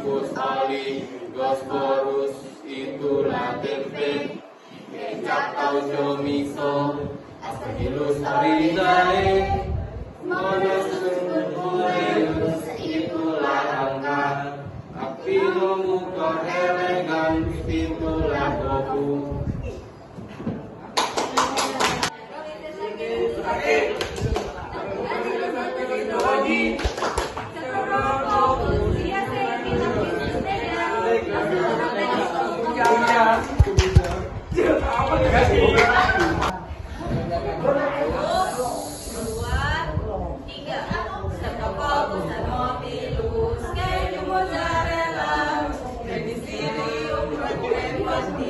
apostoli, gosporus itula tempet, Ecatau domiso, hasta que los monos Gracias.